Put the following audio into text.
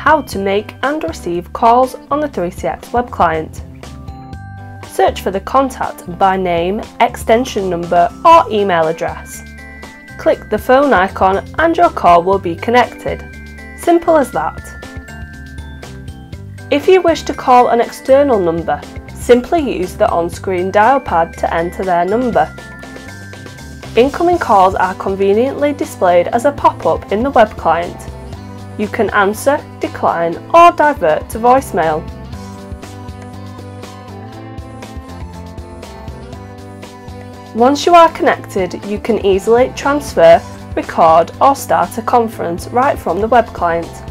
How to make and receive calls on the 3CX web client. Search for the contact by name, extension number or email address. Click the phone icon and your call will be connected. Simple as that. If you wish to call an external number, simply use the on-screen dial pad to enter their number. Incoming calls are conveniently displayed as a pop-up in the web client. You can answer, decline or divert to voicemail. Once you are connected, you can easily transfer, record or start a conference right from the web client.